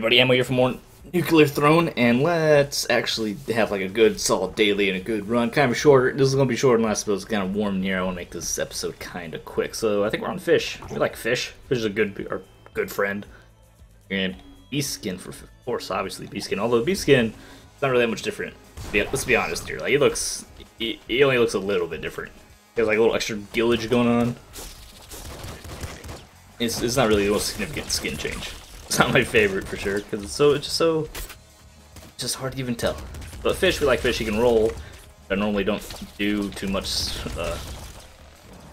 everybody, Ammo here for more Nuclear Throne, and let's actually have like a good solid daily and a good run. Kind of shorter. This is going to be shorter than last, but it's kind of warm in here. I want to make this episode kind of quick. So I think we're on fish. We like fish. Fish is a good our good friend. And beast skin for of course, obviously beast skin. Although beast skin, it's not really that much different. Yeah, let's be honest here. Like he looks, he, he only looks a little bit different. He has like a little extra gillage going on. It's, it's not really the most significant skin change. It's not my favorite for sure because it's so it's just so just hard to even tell. But fish, we like fish. He can roll. I normally don't do too much. Uh,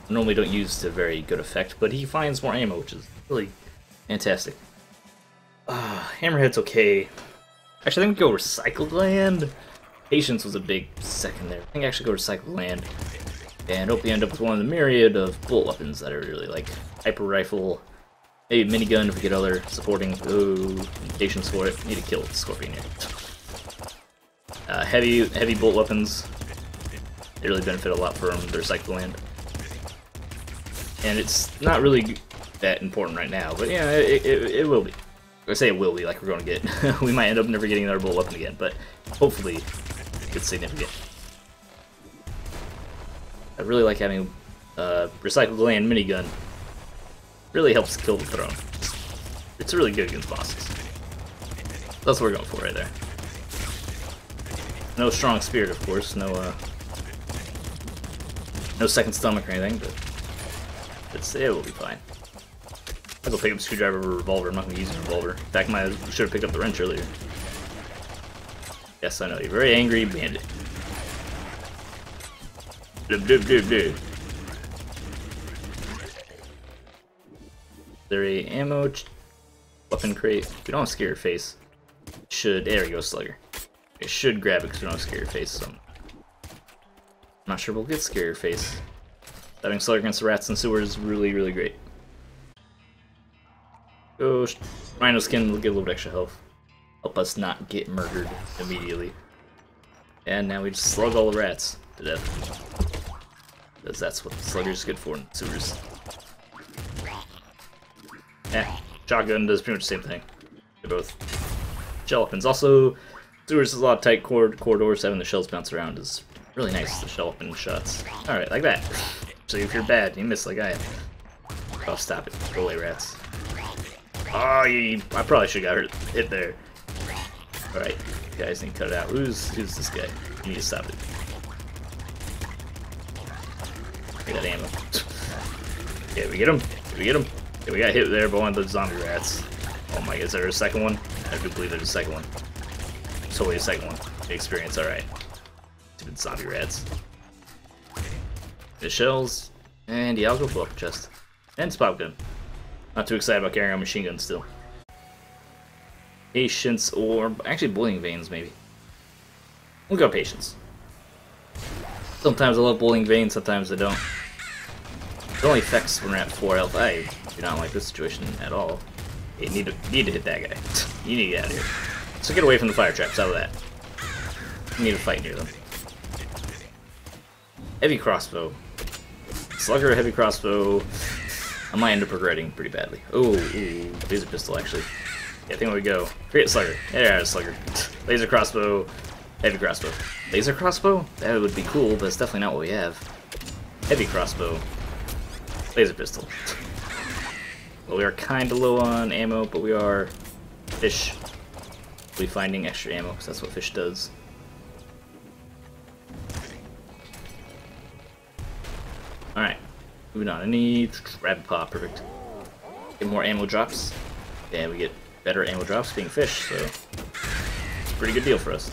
normally don't use to very good effect, but he finds more ammo, which is really fantastic. Uh, Hammerhead's okay. Actually, I think we go Recycle Gland. Patience was a big second there. I think I actually go Recycle Gland. And hope end up with one of the myriad of bullet weapons that I really like. Hyper Rifle, Maybe minigun if we get other supporting ooh, patience for it. Need to kill the scorpion here. Uh, heavy heavy bolt weapons. They really benefit a lot from their cycle land. And it's not really that important right now, but yeah, it, it, it will be. I say it will be, like we're going to get. we might end up never getting another bolt weapon again, but hopefully it's significant. I really like having uh, recycle gland minigun really helps kill the throne. It's really good against bosses. That's what we're going for right there. No strong spirit, of course. No, uh, no second stomach or anything, but it's, it will be fine. I'll go pick up a screwdriver or a revolver. I'm not going to use a revolver. In fact, I should have picked up the wrench earlier. Yes, I know. You're very angry bandit. Dub, dub, dub, dub. There a ammo weapon crate? We don't scarier face. Should there go, Slugger. It should grab it because we don't scarier face. So I'm not sure we'll get scarier face. Having Slugger against the rats and sewers is really, really great. Go Rhino skin will get a little bit extra health. Help us not get murdered immediately. And now we just slug all the rats to death. Because that's what the Slugger's good for in sewers. Eh, shotgun does pretty much the same thing. They're both shell. Also, sewers is a lot of tight cord corridors, having the shells bounce around is really nice, the shell shots. Alright, like that. So if you're bad, you miss like I am. Oh, stop it. Go away, rats. Oh, you, I probably should have got hit there. Alright, guys need to cut it out. Who's, who's this guy? You need to stop it. I got ammo. yeah, we get him. Did we get him? Yeah, we got hit there by one of those zombie rats. Oh my, is there a second one? I do believe there's a second one. Totally a second one. experience, alright. Stupid zombie rats. The shells, and yeah, I'll chest. And spot gun. Not too excited about carrying a machine gun still. Patience, or actually boiling veins, maybe. We'll go patience. Sometimes I love boiling veins, sometimes I don't. It only affects when we're at 4 health. I do not like this situation at all. You need to need to hit that guy. you need to get out of here. So get away from the fire traps, out of that. You need to fight near them. Heavy crossbow. Slugger, heavy crossbow. I might end up regretting pretty badly. Oh, laser pistol actually. Yeah, I think we go. Create slugger. Yeah, slugger. laser crossbow, heavy crossbow. Laser crossbow? That would be cool, but it's definitely not what we have. Heavy crossbow. Laser pistol. Well, we are kind of low on ammo, but we are fish. Be finding extra ammo, because that's what fish does. Alright, moving on. Any rabbit paw, perfect. Get more ammo drops. And we get better ammo drops being fish, so it's a pretty good deal for us.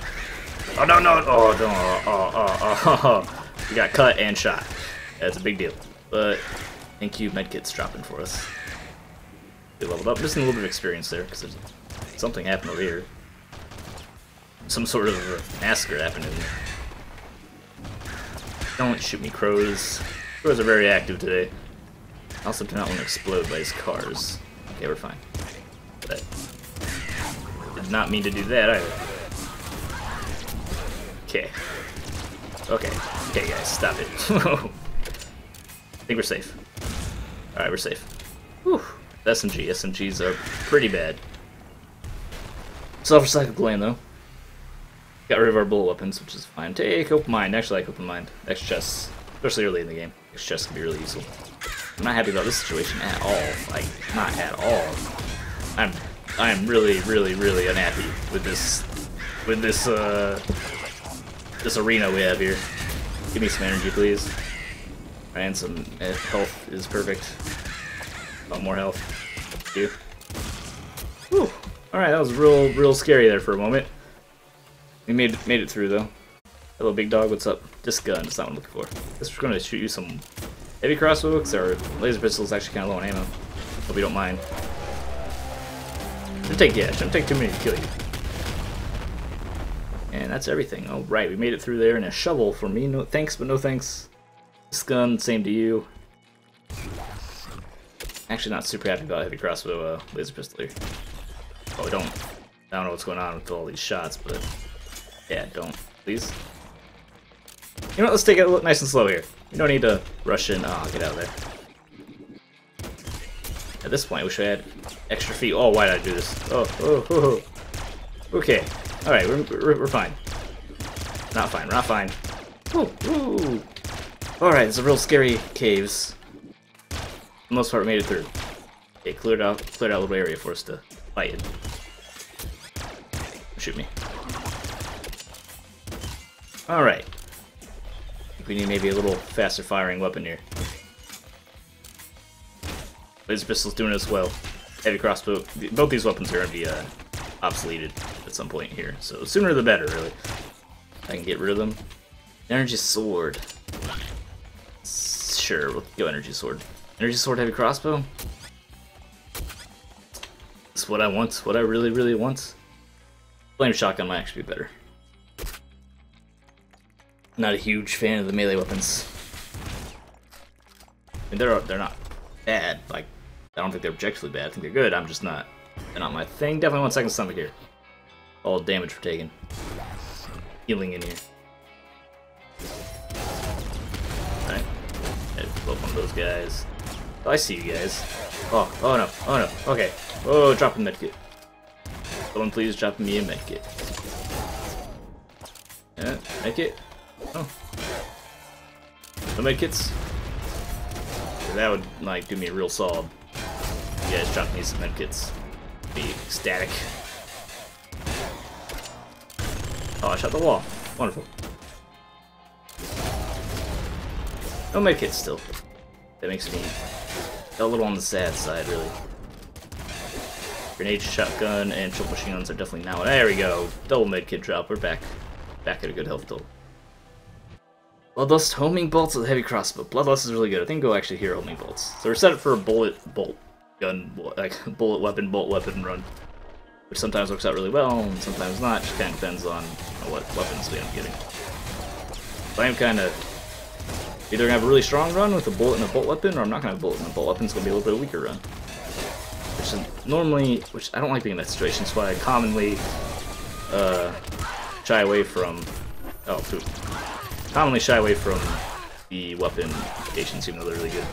Oh no no oh no oh oh oh, oh. we got cut and shot. That's a big deal. But Thank you, medkits dropping for us. We leveled up. Just a little bit of experience there, because something happened over here. Some sort of massacre happened in Don't shoot me, crows. Crows are very active today. Also do not want to explode by his cars. Okay, we're fine. But did not mean to do that either. Okay. Okay. Okay, guys, stop it. I think we're safe. Alright, we're safe. Whew. SMG. SMGs are pretty bad. Self-recycled gland, though. Got rid of our bullet weapons, which is fine. Take open mind. Actually, like open mind. Next chests, especially early in the game. Next chests can be really useful. I'm not happy about this situation at all. Like, not at all. I'm, I'm really, really, really unhappy with this, with this, uh, this arena we have here. Give me some energy, please. And some eh, health is perfect. Oh, more health. Thank you. Whew. Alright, that was real, real scary there for a moment. We made made it through though. Hello, big dog. What's up? This gun. That's not what I'm looking for. Guess we're gonna shoot you some heavy crossbow because our laser pistol is actually kind of low on ammo. Hope you don't mind. Shouldn't take yeah, shouldn't take too many to kill you. And that's everything. All right, we made it through there. And a shovel for me. No thanks, but no thanks. Gun, same to you. Actually, not super happy about heavy crossbow uh, laser pistol here. Oh, don't. I don't know what's going on with all these shots, but yeah, don't. Please. You know what, let's take it nice and slow here. You don't need to rush in. Oh, get out of there. At this point, I wish I had extra feet. Oh, why did I do this? Oh, oh, oh, oh. Okay. Alright, we're, we're, we're, fine. Not fine, we're not fine. Ooh, ooh. Alright, it's a real scary caves. The most part, we made it through. It cleared out, cleared out a little area for us to fight. Shoot me. Alright. We need maybe a little faster firing weapon here. Laser pistol's doing as well. Heavy crossbow. Both these weapons are going to be uh, obsoleted at some point here. So sooner the better, really. I can get rid of them. Energy sword. Sure, we'll go energy sword. Energy sword, heavy crossbow. That's what I want. What I really, really want. Flame shotgun might actually be better. Not a huge fan of the melee weapons. I mean, they're they're not bad. Like, I don't think they're objectively bad. I think they're good. I'm just not. They're not my thing. Definitely one second stomach here. All damage for taking. Healing in here. One of those guys. Oh, I see you guys. Oh, oh no, oh no. Okay. Oh, drop a medkit. Someone please drop me a medkit. Yeah, medkit. Oh. No medkits? That would, like, do me a real solid. You guys drop me some medkits. Be ecstatic. Oh, I shot the wall. Wonderful. No medkits still. That makes me a little on the sad side, really. Grenade shotgun and triple machine guns are definitely now. There we go. Double medkit drop. We're back. Back at a good health total. Bloodlust homing bolts with heavy crossbow. Bloodlust is really good. I think go actually hear homing bolts. So we're set up for a bullet bolt gun like bullet weapon bolt weapon run, which sometimes works out really well and sometimes not. Just kind of depends on what weapons we end up getting. So I am kind of either gonna have a really strong run with a bullet and a bolt weapon, or I'm not gonna have a bullet and a bolt weapon. It's gonna be a little bit weaker run. Which is normally, which I don't like being in that situation. So I commonly uh, shy away from. Oh, poop commonly shy away from the weapon applications, even though they're really good.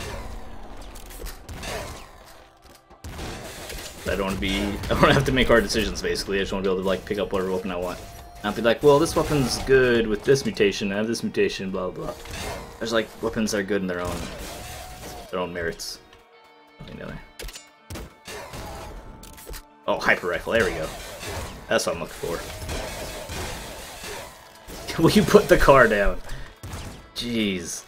I don't want to be, I don't have to make hard decisions basically, I just want to be able to like pick up whatever weapon I want. Not be like, well this weapon's good with this mutation, I have this mutation, blah blah blah. There's like weapons are good in their own, their own merits. Oh, hyper rifle, there we go. That's what I'm looking for. Will you put the car down? Jeez.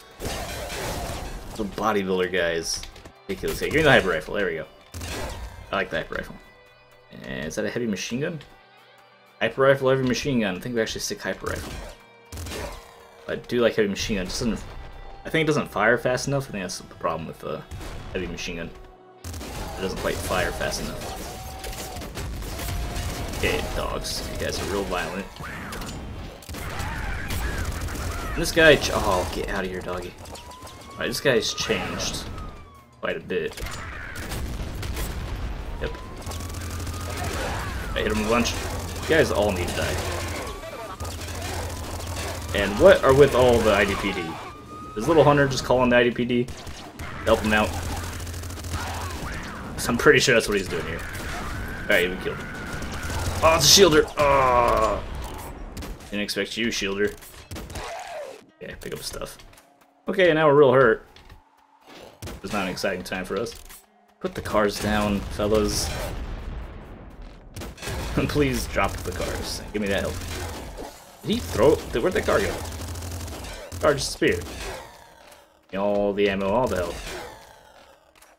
The bodybuilder guys. Ridiculous. Hey, give me the hyper rifle. There we go. I like the hyper rifle. And is that a heavy machine gun? Hyper rifle, heavy machine gun. I think we actually stick hyper rifle. I do like heavy machine gun. It just doesn't. I think it doesn't fire fast enough. I think that's the problem with the uh, heavy machine gun. It doesn't quite fire fast enough. Okay, dogs. You guys are real violent. This guy... Oh, get out of here, doggy. Alright, this guy's changed quite a bit. Yep. I hit him a bunch. You guys all need to die. And what are with all the IDPD? Is Little Hunter just calling the IDPD? Help him out. I'm pretty sure that's what he's doing here. Alright, we killed him. Oh, it's a shielder! Oh! Didn't expect you, shielder. Okay, pick up stuff. Okay, now we're real hurt. It's not an exciting time for us. Put the cars down, fellas. Please drop the cars. Give me that help. Did he throw? Where'd that car go? Car just disappeared. All the ammo, all the health.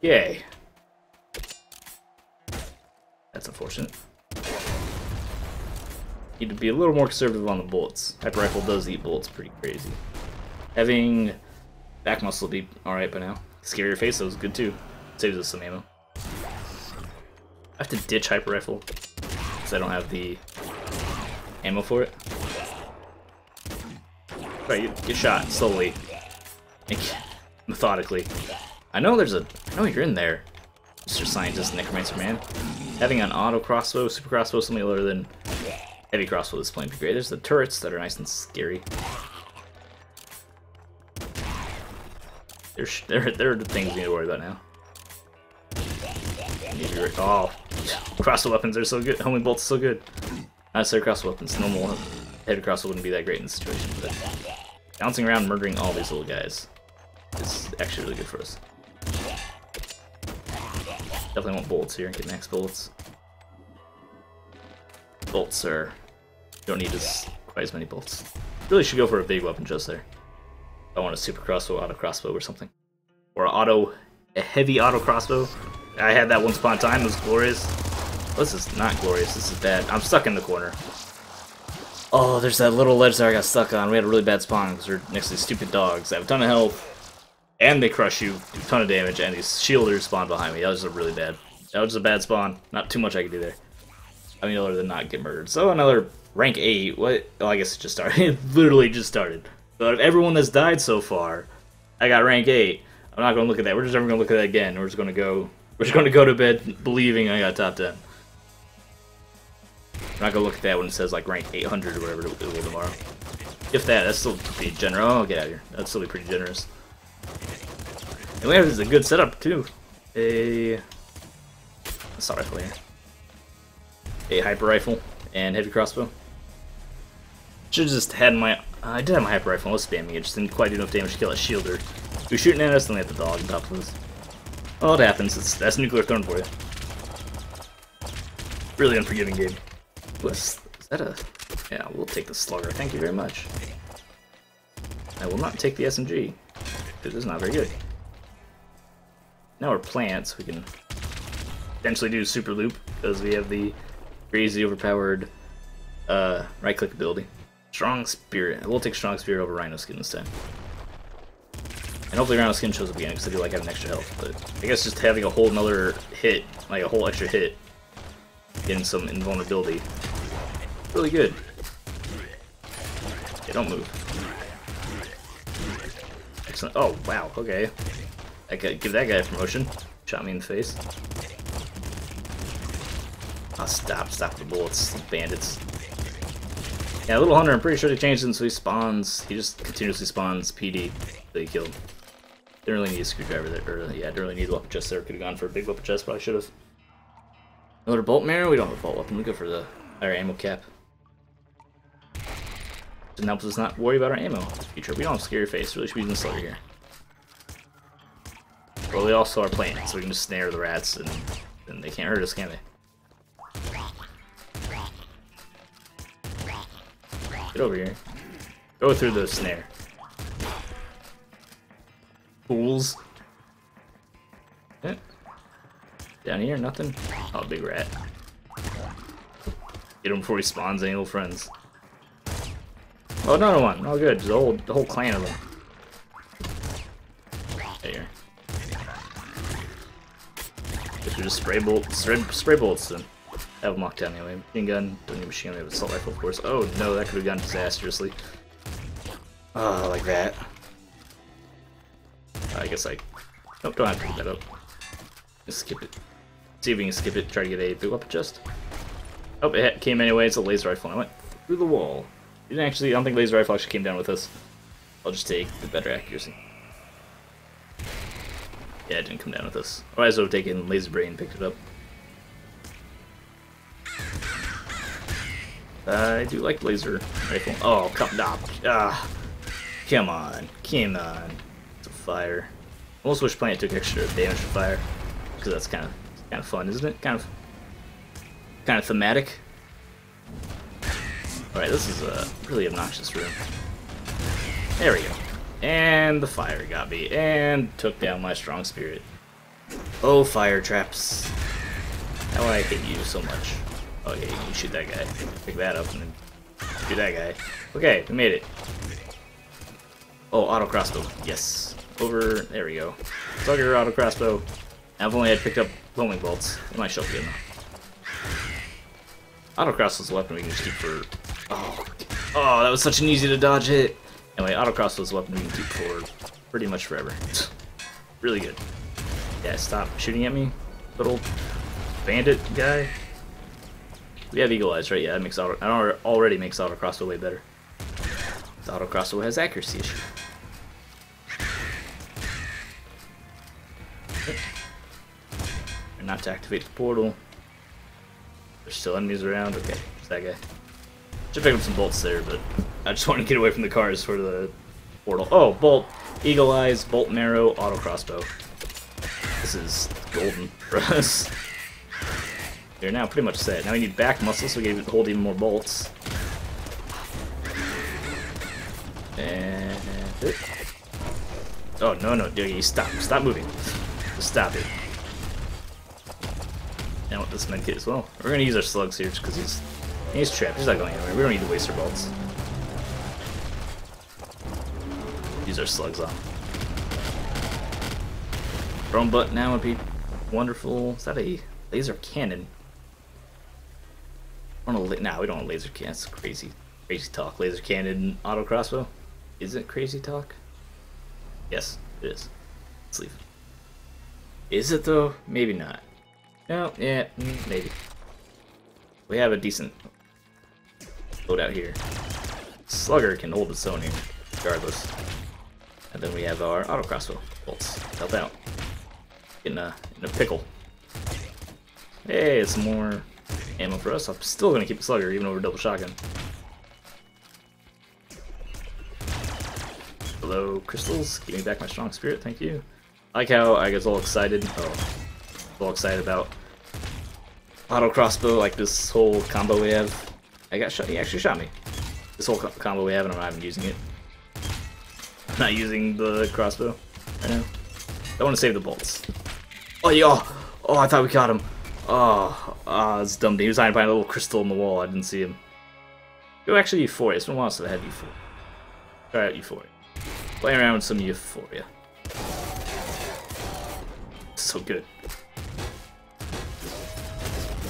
Yay. That's unfortunate. Need to be a little more conservative on the bullets. Hyper Rifle does eat bullets pretty crazy. Having back muscle be alright by now. Scarier face, was good too. Saves us some ammo. I have to ditch Hyper Rifle because I don't have the ammo for it. Right, you get shot slowly, methodically. I know there's a. I know you're in there, Mr. Scientist Necromancer Man. Having an auto crossbow, super crossbow, something other than heavy crossbow This is playing great. There's the turrets that are nice and scary. They're they're they're the things we need to worry about now. Oh, crossbow weapons are so good. Homing bolts are so good. Not say crossbow weapons. Normal heavy crossbow wouldn't be that great in this situation, but bouncing around murdering all these little guys is actually really good for us. Definitely want bolts here. And get max bullets. Bolts are... Don't need as quite as many bolts. Really should go for a big weapon just there. I want a super crossbow, auto crossbow, or something. Or auto, a heavy auto crossbow. I had that once upon a time. It was glorious. This is not glorious. This is bad. I'm stuck in the corner. Oh, there's that little ledge there I got stuck on. We had a really bad spawn because we're next to these stupid dogs. They have a ton of health, and they crush you, do a ton of damage, and these shielders spawn behind me. That was a really bad. That was a bad spawn. Not too much I could do there. I mean, other than not get murdered. So another rank 8. What? I guess it just started. it literally just started. But of everyone that's died so far, I got rank 8. I'm not going to look at that. We're just never going to look at that again. We're just going to go... We're just going to go to bed believing I got top 10. I'm not gonna look at that when it says like rank 800 or whatever it will tomorrow. If that, that's still pretty generous. Oh, get out of here. That's still be pretty generous. And we have this is a good setup too. A assault rifle here. A hyper rifle and heavy crossbow. Should've just had my. Uh, I did have my hyper rifle. I was spamming it. Just didn't quite do enough damage to kill a shielder. Who's shooting at us? Then we have the dog on top of us. Oh, it happens. It's, that's nuclear throne for you. Really unforgiving game. Was is that a... Yeah, we'll take the slugger. Thank you very much. I will not take the SMG, because it's not very good. Now we're plants, we can potentially do super loop, because we have the crazy overpowered uh, right-click ability. Strong Spirit. We'll take Strong Spirit over Rhino Skin this time. And hopefully Rhino Skin shows up again, because I do like having extra health. But I guess just having a whole another hit, like a whole extra hit, getting some invulnerability really good. Okay, don't move. Excellent. Oh, wow, okay. I could give that guy a promotion. Shot me in the face. Oh, stop, stop the bullets, bandits. Yeah, Little Hunter, I'm pretty sure they changed him so he spawns, he just continuously spawns PD that he killed. Didn't really need a screwdriver there, or yeah, didn't really need a weapon chest there. Could have gone for a big weapon chest, probably should have. Another bolt marrow? We don't have a bolt weapon, we go for the higher ammo cap. It helps us not worry about our ammo future. We don't have scary face, really should be using slugger here. Well, we also are playing so we can just snare the rats and then they can't hurt us, can they? Get over here. Go through the snare. Fools. Down here, nothing? Oh, big rat. Get him before he spawns any old friends. Oh, another one. Oh, good. The whole, the whole clan of them. There. Just spray bolt, spray, spray bullets then. Have them locked down anyway. Machine gun, don't need machine gun, we have assault rifle, of course. Oh no, that could have gone disastrously. Oh, like that. I guess I. Nope, don't have to pick that up. Just skip it. See if we can skip it. Try to get a big weapon chest. Oh, it came anyway. It's a laser rifle. and I went through the wall. Didn't actually, I don't think laser rifle actually came down with us. I'll just take the better accuracy. Yeah, it didn't come down with us. I would have taken laser brain and picked it up. I do like laser rifle. Oh, come on. Ah, come on. Come on. It's a fire. Almost wish Planet took extra damage from fire. Because that's kind of kind of fun, isn't it? Kind of kind of thematic. Alright, this is a really obnoxious room. There we go. And the fire got me, and took down my strong spirit. Oh, fire traps. How I hate you so much. Oh, okay, you shoot that guy. Pick that up and then shoot that guy. Okay, we made it. Oh, auto crossbow. Yes. Over, there we go. Slugger, auto crossbow. I've only had picked up rolling bolts. Show up again Auto crossbow is a weapon we can just keep for... Oh, oh, that was such an easy to dodge hit. Anyway, autocross was a weapon we can keep for pretty much forever. really good. Yeah, stop shooting at me, little bandit guy. We have eagle eyes, right? Yeah, that makes auto. That already makes autocross way better. The autocross has accuracy issue. Not to activate the portal. There's still enemies around. Okay, it's that guy. Should pick up some bolts there, but I just want to get away from the cars for the portal. Oh, bolt, eagle eyes, bolt marrow, auto crossbow. This is golden for us. We're now pretty much set. Now we need back muscles so we can hold even more bolts. And... Oh, no, no, dude, stop. Stop moving. Stop it. Now with this medkit as well. We're gonna use our slugs here just because he's he's trapped. He's not going anywhere. We don't need to waste our bolts. Use our slugs on. Throne butt now would be wonderful. Is that a laser cannon? Nah, we don't want laser cannon. That's crazy, crazy talk. Laser cannon, auto crossbow. Is it crazy talk? Yes, it is. Let's leave. Is it though? Maybe not. No, yeah, mm, maybe. We have a decent loadout here. Slugger can hold its own here, regardless. And then we have our auto crossbow bolts. Help out. In a, in a pickle. Hey, it's more ammo for us. I'm still gonna keep the Slugger, even over double shotgun. Hello, crystals. Give me back my strong spirit, thank you. I like how I get all excited. Oh, all excited about auto crossbow, like this whole combo we have. I got shot. He actually shot me. This whole co combo we have, and I'm not even using it. I'm not using the crossbow right now. I want to save the bolts. Oh, yeah. Oh, I thought we caught him. Oh, oh, it's dumb. He was hiding behind a little crystal in the wall. I didn't see him. Go actually Euphoria. It's been a while since I had Euphoria. Try out Euphoria. Play around with some Euphoria. So good.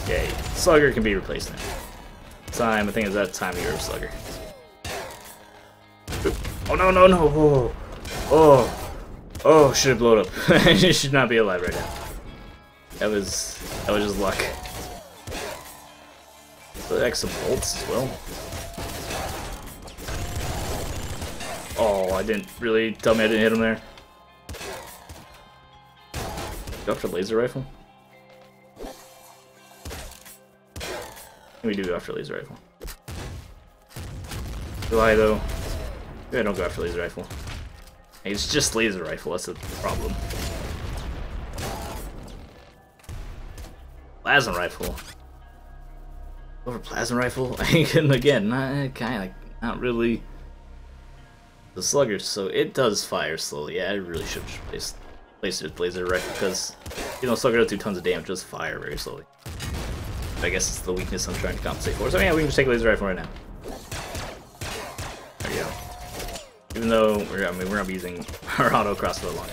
Okay, Slugger can be replaced now. Time, I think it's that time of year Slugger. Oh no no no! Oh, oh, oh! Should have blown up. he should not be alive right now. That was that was just luck. Select some bolts as well. Oh, I didn't really tell me I didn't hit him there. Go after laser rifle. We do go after laser rifle. Do I though? Maybe I don't go after laser rifle. It's just laser rifle, that's the problem. Plasma rifle. Over plasma rifle? and again, not eh, kind of not really the slugger, so it does fire slowly. Yeah, I really should place place it laser rifle because you know slugger does do tons of damage, just fire very slowly. I guess it's the weakness I'm trying to compensate for. So yeah, we can just take a laser rifle right now. There we go. Even though we're I mean we're not using our auto crossbow long.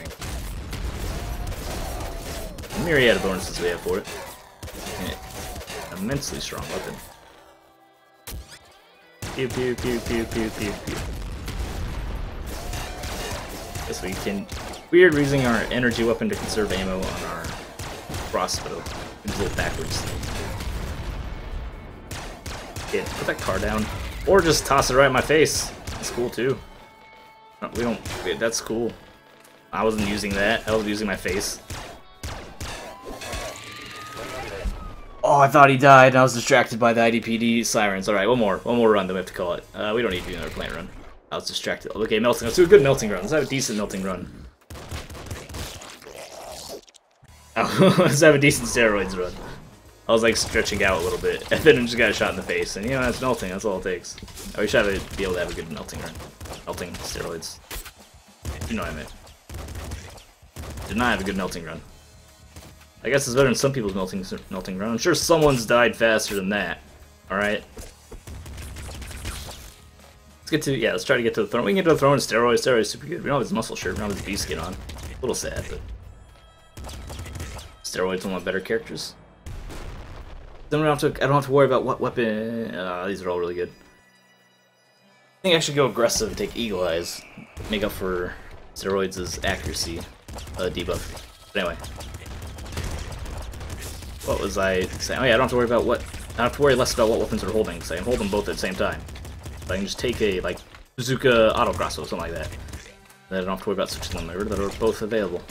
Myriad of bonuses we have for it immensely strong weapon. Pew pew pew pew pew pew pew. Guess we can. Weird, we're using our energy weapon to conserve ammo on our crossbow. We do it backwards. Yeah, put that car down. Or just toss it right in my face. That's cool too. No, we don't. That's cool. I wasn't using that. I was using my face. Oh, I thought he died, and I was distracted by the IDPD sirens. Alright, one more. One more run, then we have to call it. Uh, we don't need to do another plant run. I was distracted. Okay, melting. Let's do a good melting run. Let's have a decent melting run. Let's have a decent steroids run. I was like stretching out a little bit, and then I just got a shot in the face, and you know, that's melting, that's all it takes. I wish I would be able to have a good melting run. Melting steroids. You know what I meant. Did not have a good melting run. I guess it's better than some people's melting melting run. I'm sure someone's died faster than that. Alright. Let's get to, yeah, let's try to get to the throne. We can get to the throne and steroids. Steroids super good. We don't have his muscle shirt, we don't have his beast skin on. A little sad, but... Steroids one better characters. Then I don't have to. I don't have to worry about what weapon. Uh, these are all really good. I think I should go aggressive and take Eagle Eyes, make up for steroids' accuracy uh, debuff. But anyway, what was I saying? Oh yeah, I don't have to worry about what. I don't have to worry less about what weapons are holding, because I can hold them both at the same time. I can just take a like bazooka autocross or something like that. Then I don't have to worry about switching them over. That are both available.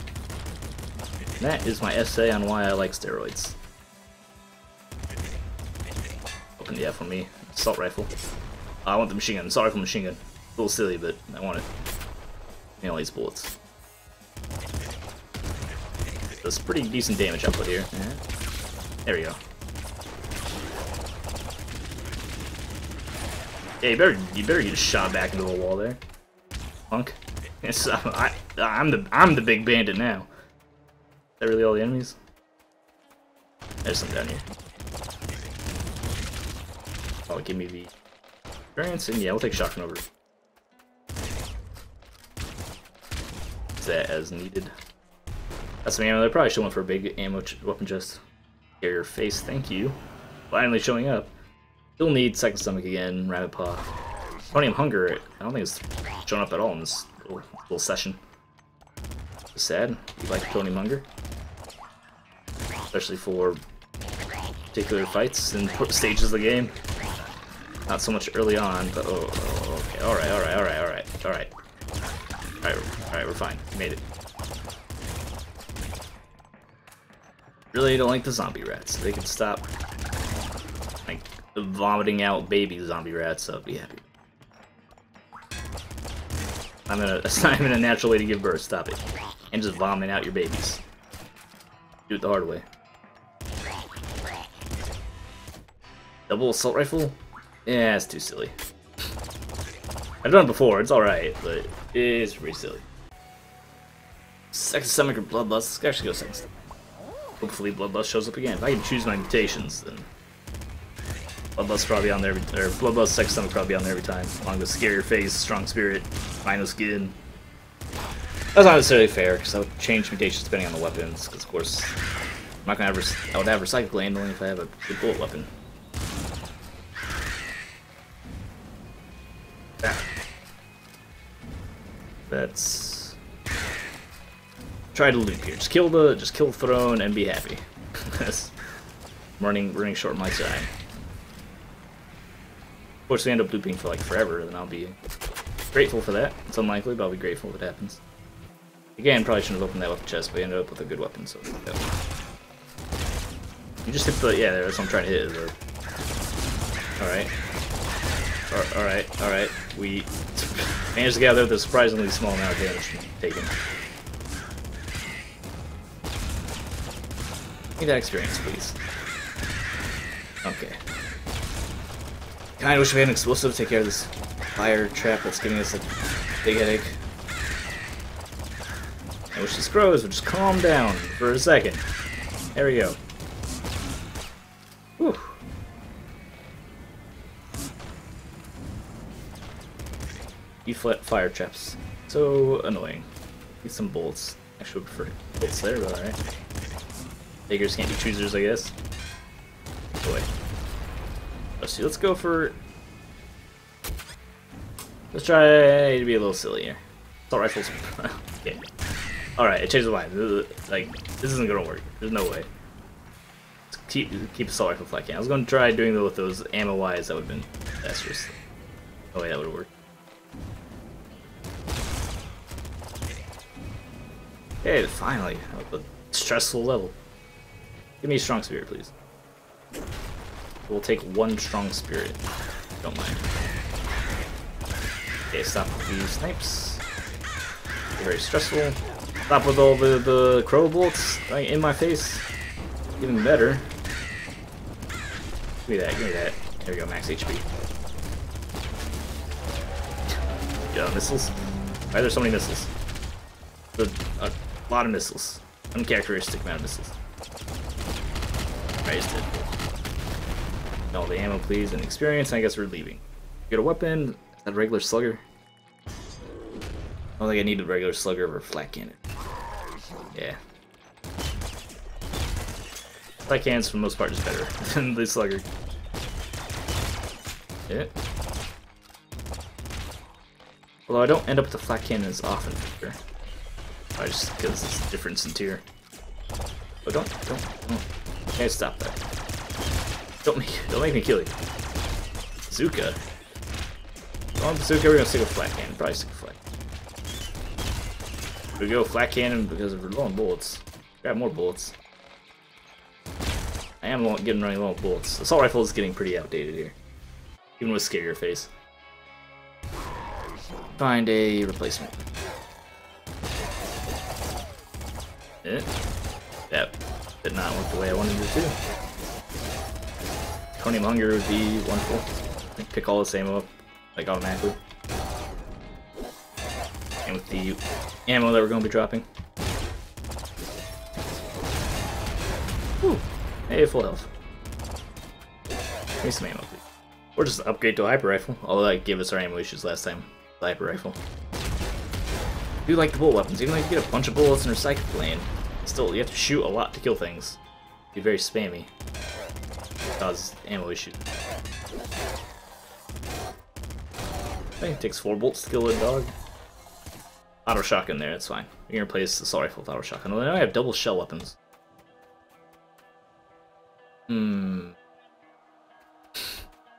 And that is my essay on why I like steroids. Open the F for me. Assault rifle. Oh, I want the machine gun. Assault rifle machine gun. A little silly, but I want it. You know, these bullets. Does pretty decent damage output here. Yeah. There we go. Yeah, you better you better get a shot back into the wall there, punk. Yes, I, I'm the I'm the big bandit now. Is that really all the enemies? There's some down here. Oh, give me the experience, and yeah, we'll take shotgun over. Is that as needed? That's some ammo. They probably should went for a big ammo weapon chest. Scarier face, thank you. Finally showing up. You'll need second stomach again, rabbit paw. Plutonium hunger, I don't think it's showing up at all in this little, little session. Sad. You like plutonium hunger? Especially for particular fights and stages of the game. Not so much early on, but oh, oh okay. Alright, alright, alright, alright, alright. Alright, alright, we're fine. We made it. Really don't like the zombie rats. They can stop like vomiting out baby zombie rats, so I'd be happy. I'm gonna it's not even a natural way to give birth, stop it. And just vomiting out your babies. Do it the hard way. Double assault rifle? Yeah, it's too silly. I've done it before, it's alright, but it's pretty silly. Second stomach or bloodlust? Let's actually go second stomach. Hopefully bloodlust shows up again. If I can choose my mutations, then bloodlust probably on there, or bloodlust second stomach probably on there every time. Along with scarier face, strong spirit, final skin. That's not necessarily fair, because I would change mutations depending on the weapons, because of course, I'm not gonna ever, I would have recycle gland only if I have a good bullet weapon. That's try to loop here. Just kill the just kill the throne and be happy. running running short my time. Of course, we end up looping for like forever, then I'll be grateful for that. It's unlikely, but I'll be grateful if it happens. Again, probably shouldn't have opened that weapon chest, but I ended up with a good weapon, so yeah. You just hit the yeah, that's what I'm trying to hit. Alright. Alright, alright. We managed to gather the surprisingly small amount of damage taken. Me that experience, please. Okay. Kinda wish we had an explosive to take care of this fire trap that's giving us a big headache. I wish this grows would just calm down for a second. There we go. Whew. E-flat fire traps. So annoying. Need some bolts. I should prefer bolts there, but alright. Beggars can't be choosers, I guess. Boy. Let's see, let's go for... Let's try to be a little silly here. Assault rifles. okay. Alright, it changed the mind. Like, this isn't gonna work. There's no way. Let's keep keep assault rifle can. I was gonna try doing it with those ammo wise, that would have been disastrous. Oh, no way that would have worked. Hey, finally, a stressful level. Give me a strong spirit, please. We'll take one strong spirit. Don't mind. Okay, stop these snipes. Very stressful. Stop with all the, the crow bolts in my face. Even better. Give me that, give me that. There we go, max HP. Yeah, missiles. Why are there so many missiles? A, uh, a lot of missiles. Uncharacteristic amount of missiles. All the ammo, please, and experience. I guess we're leaving. Get a weapon. Is that a regular slugger? I don't think I need a regular slugger over a flak cannon. Yeah. Flak cannon's for the most part is better than the slugger. Yeah. Although I don't end up with the flak cannon as often sure. Probably just because it's a difference in tier. Oh, don't, don't, don't. Okay, stop that. Don't make, don't make me kill you. Zuka. On Bazooka, we're gonna stick a flak cannon. Probably stick a flat. We go flak cannon because we're low on bullets. Grab more bullets. I am getting running low on bullets. Assault rifle is getting pretty outdated here. Even with scarier face. Find a replacement. Eh? Yeah. That did not work the way I wanted it to. Tony Hunger would be wonderful. Pick all the same up, like automatically. And with the ammo that we're going to be dropping. Whew. Hey, full health. Give me some ammo, please. Or just upgrade to a hyper rifle, although that gave us our ammo issues last time. The hyper rifle. I do like the bullet weapons, even though you get a bunch of bullets in your plane. Still, you have to shoot a lot to kill things. Be very spammy. Cause ammo issues. I think it takes four bolts to kill a dog. Auto shotgun there, that's fine. You're gonna replace the assault rifle with auto shotgun. Well, now I have double shell weapons. Hmm.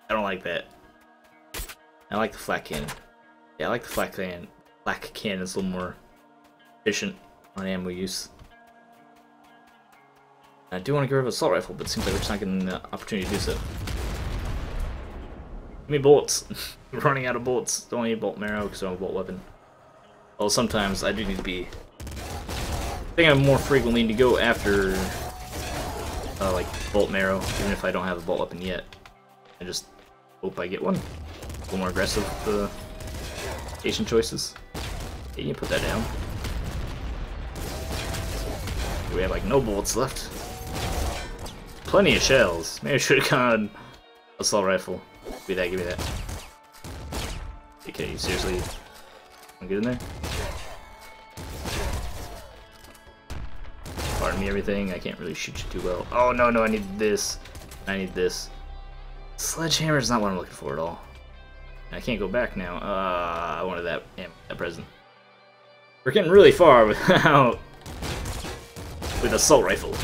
I don't like that. I like the flak cannon. Yeah, I like the flak cannon. Black cannon is a little more efficient on ammo use. I do want to get rid of assault rifle, but it seems like we're just not getting the opportunity to do so. Give me bullets. running out of bullets. Don't need bolt marrow because I don't have a bolt weapon. Well, sometimes I do need to be... I think I am more frequently need to go after uh, like bolt marrow, even if I don't have a bolt weapon yet. I just hope I get one. A little more aggressive the station choices. Yeah, you can put that down. We have like no bullets left. Plenty of shells. Maybe I should have gone assault rifle. Give me that, give me that. Okay, you seriously I'm good in there? Pardon me everything, I can't really shoot you too well. Oh no, no, I need this. I need this. Sledgehammer is not what I'm looking for at all. I can't go back now. Uh, I wanted that, that present. We're getting really far without with assault rifle.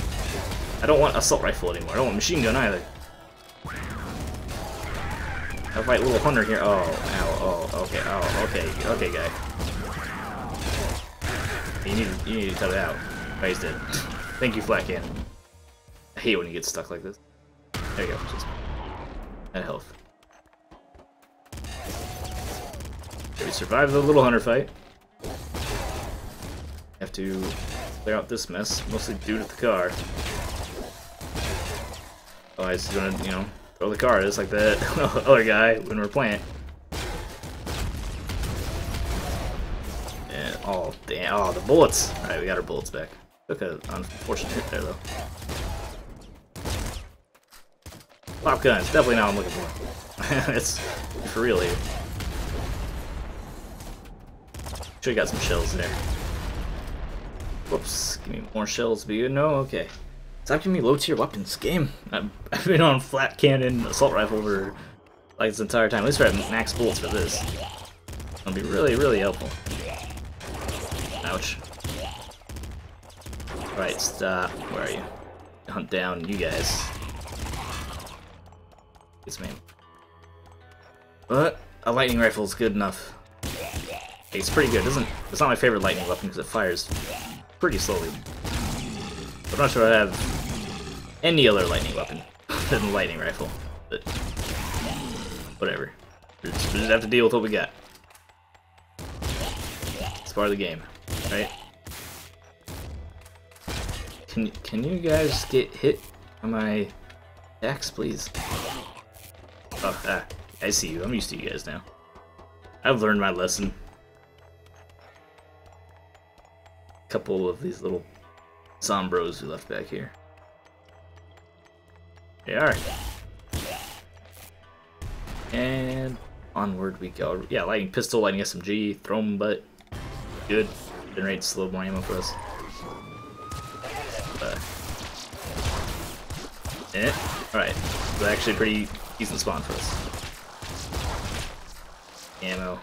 I don't want assault rifle anymore. I don't want machine gun either. I'll fight little hunter here. Oh, ow, oh, okay, oh, okay, okay, guy. You need, you need to cut it out. Oh, he's dead. Thank you, Flat Can. I hate when you get stuck like this. There you go. Just that health. We survived the little hunter fight. Have to clear out this mess, mostly due to the car. Otherwise, he's gonna, you know, throw the car just like that other guy when we're playing. And, oh, damn. Oh, the bullets. Alright, we got our bullets back. Took an unfortunate hit there, though. Pop guns. Definitely not what I'm looking for. it's for real here. Should've got some shells there. Whoops. Give me more shells, but you know, okay. Stop giving me low tier weapons, game. I've, I've been on flak cannon assault rifle for like this entire time. At least I have max bullets for this. It'll be really, really helpful. Ouch. Right, stop. Where are you? Hunt down you guys. It's me. But a lightning rifle is good enough. It's pretty good. It doesn't it's not my favorite lightning weapon because it fires pretty slowly. I'm not sure I have any other lightning weapon than the lightning rifle. But whatever. We just, we just have to deal with what we got. It's part of the game, right? Can can you guys get hit on my attacks, please? Oh, ah, I see you. I'm used to you guys now. I've learned my lesson. A couple of these little Zombros we left back here. They are. And onward we go. Yeah, lightning pistol, lightning SMG, Throne butt. Good. Generate slow more ammo for us. Uh, eh. Alright. It's actually a pretty decent spawn for us. Ammo.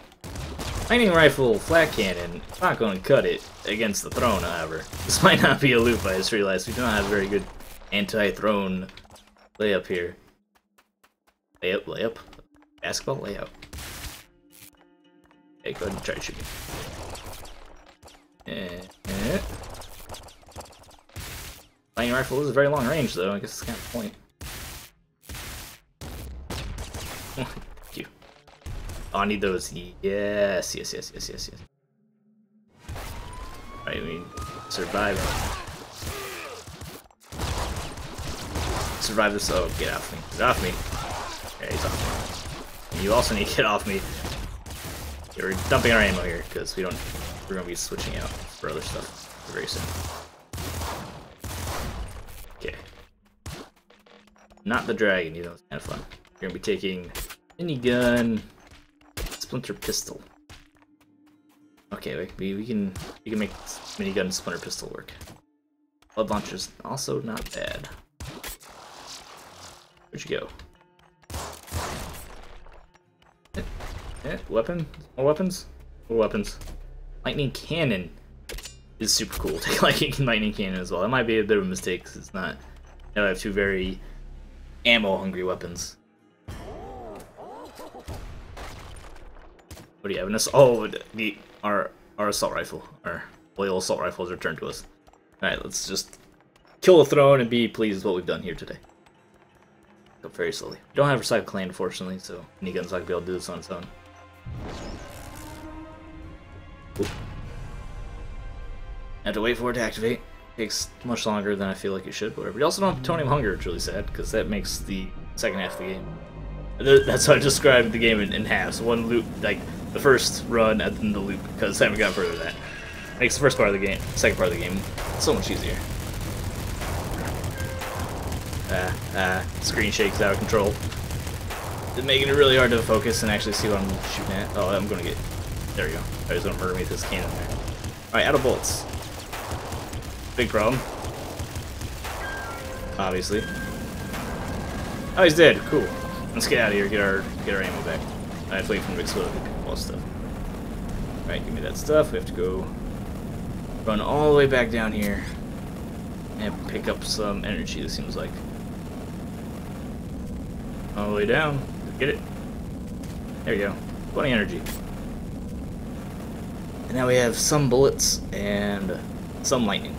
Lightning rifle, flak cannon, It's not going to cut it against the throne, however. This might not be a loop, I just realized. We do not have very good anti-throne layup here. Layup, layup? Basketball layup. Okay, go ahead and try to shoot me. Eh, eh. Lightning rifle is a very long range, though. I guess it's kind of the point. Thank you. Oh, I need those. Yes, yes, yes, yes, yes, yes. I mean, survive. Survive this. Oh, get off me. Get off me. Yeah, he's off me. You also need to get off me. We're dumping our ammo here because we don't. We're gonna be switching out for other stuff very soon. Okay. Not the dragon, you know, it's kind of fun. We're gonna be taking minigun, splinter pistol. Okay, we, we can we can make minigun splinter pistol work. Blood launcher's also not bad. Where'd you go? Eh, eh, weapon? More weapons? More weapons. Lightning cannon is super cool. Take lightning lightning cannon as well. That might be a bit of a mistake because it's not. You I have two very ammo hungry weapons. What do you have? An oh, the our our assault rifle, our loyal assault rifle is returned to us. All right, let's just kill the throne and be pleased with what we've done here today. Very slowly. Don't have recycle gland, unfortunately, so gun's not gonna be able to do this on its own. Ooh. Have to wait for it to activate. Takes much longer than I feel like it should, but whatever. We also don't have Plutonium Hunger, which is really sad, because that makes the second half of the game. That's how I described the game in, in halves. One loop, like, the first run and then the loop, because I haven't got further than that. Makes the first part of the game, second part of the game, so much easier. Ah, ah, screen shakes out of control. It's making it really hard to focus and actually see what I'm shooting at. Oh, I'm gonna get, there we go. I was gonna murder me with this cannon there. Alright, out of bullets. Big problem. Obviously. Oh, he's dead. Cool. Let's get out of here. Get our get our ammo back. I have to wait for him to explode all stuff. Alright, give me that stuff. We have to go run all the way back down here and pick up some energy, it seems like. All the way down. Get it. There you go. 20 energy. And now we have some bullets and some lightning.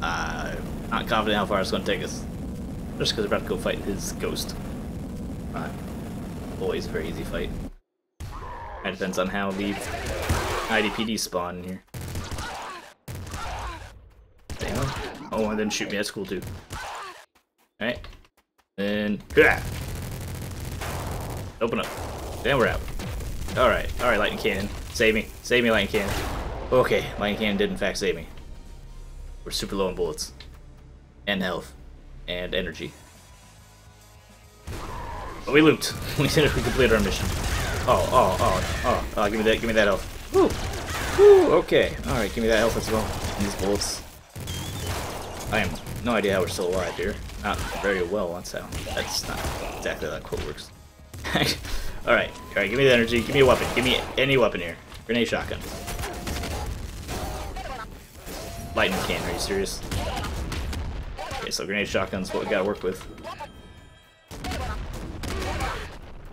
Uh, not confident how far it's going to take us. Just because we're about to go fight his ghost. Uh, always a very easy fight. It depends on how the IDPD spawn here. Damn. Oh, and then shoot me. That's cool too. Alright. Then. Yeah. Open up. Then we're out. Alright. Alright, lightning cannon. Save me. Save me, lightning cannon. Okay, lightning cannon did in fact save me. We're super low on bullets. And health. And energy. But we looped. we it. We completed our mission. Oh, oh, oh, oh, oh, give me that, give me that health. Woo! Woo, okay. Alright, give me that health as well. And these bullets. I have no idea how we're still alive here. Not very well, that's how. That's not exactly how that quote works. alright, alright, give me the energy, give me a weapon, give me any weapon here. Grenade shotgun. Lightning can, are you serious? Okay, so grenade shotgun's what we gotta work with.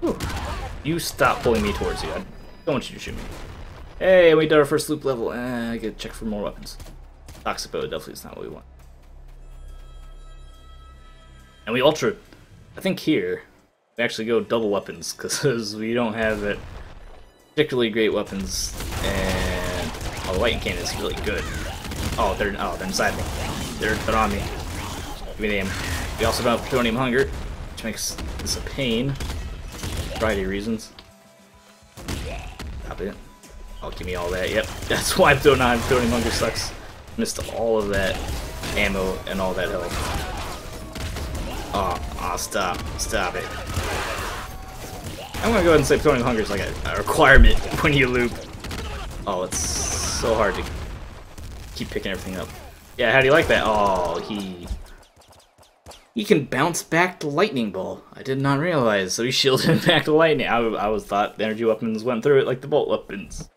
Whew. You stop pulling me towards you. I don't want you to shoot me. Hey, we did our first loop level. Eh, I get check for more weapons. Toxic bow definitely is not what we want. And we ultra. I think here, we actually go double weapons because we don't have it particularly great weapons, and oh, the lightning cannon is really good. Oh, they're oh they're inside me. They're they're on me. Give me the aim. We also don't have plutonium hunger, which makes this a pain. variety of reasons. Stop it. Oh, give me all that. Yep, that's why plutonium plutonium hunger sucks. Missed all of that ammo and all that health. Oh, oh, stop, stop it. I'm gonna go ahead and say plutonium hunger is like a, a requirement when you loop. Oh, it's so hard to keep picking everything up. Yeah, how do you like that? Oh, he... He can bounce back the lightning ball. I did not realize, so he shielded back the lightning. I, I was thought the energy weapons went through it like the bolt weapons.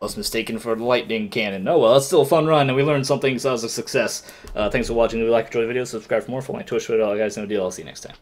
I was mistaken for the lightning cannon. Oh well, it's still a fun run, and we learned something, so it was a success. Uh, thanks for watching. If you like, enjoy the video, subscribe for more. Follow my Twitch, Twitter, all guys the deal. I'll see you next time.